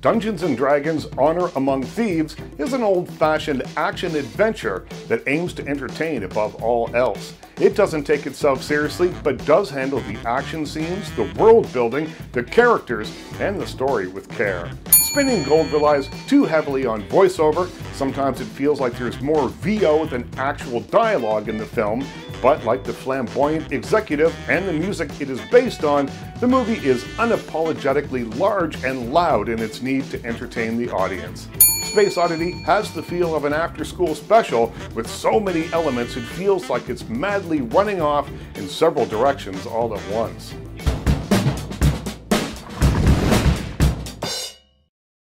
Dungeons & Dragons Honor Among Thieves is an old-fashioned action adventure that aims to entertain above all else. It doesn't take itself seriously, but does handle the action scenes, the world building, the characters, and the story with care. Spinning Gold relies too heavily on voiceover. Sometimes it feels like there's more VO than actual dialogue in the film, but like the flamboyant executive and the music it is based on, the movie is unapologetically large and loud in its need to entertain the audience. Space Oddity has the feel of an after-school special with so many elements it feels like it's madly running off in several directions all at once.